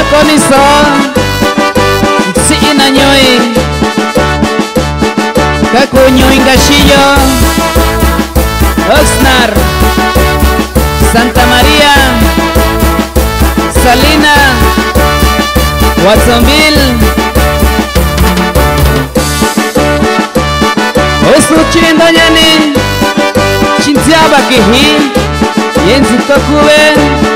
liso si inañoy kakuño ingashillo Oxnar Santa María Salina Watsonville Osu chirindoñani Chintiaba kihi Yensi tokue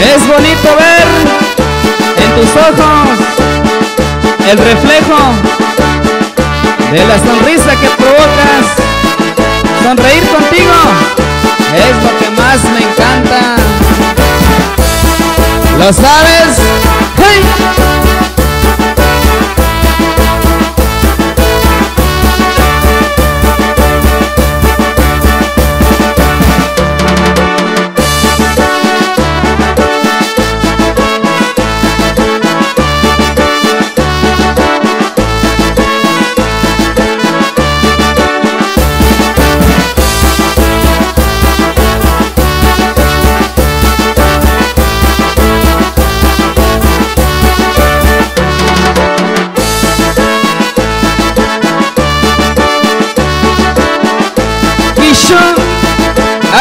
Es bonito ver en tus ojos el reflejo de la sonrisa que provocas. Sonreír contigo es lo que más me encanta. ¿Lo sabes?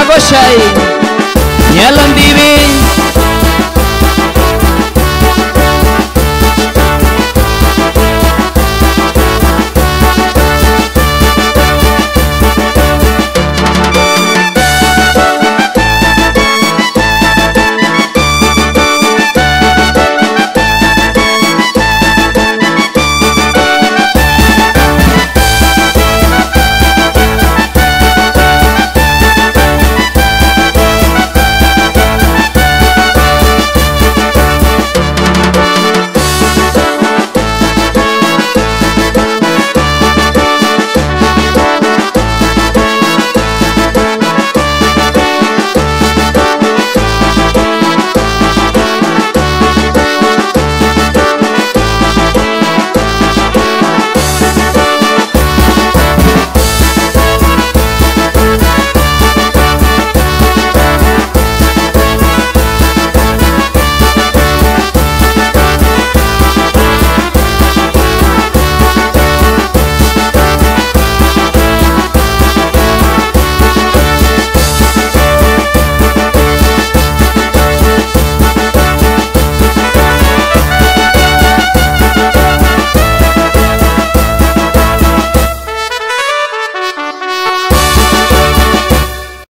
goxai, ñalan divin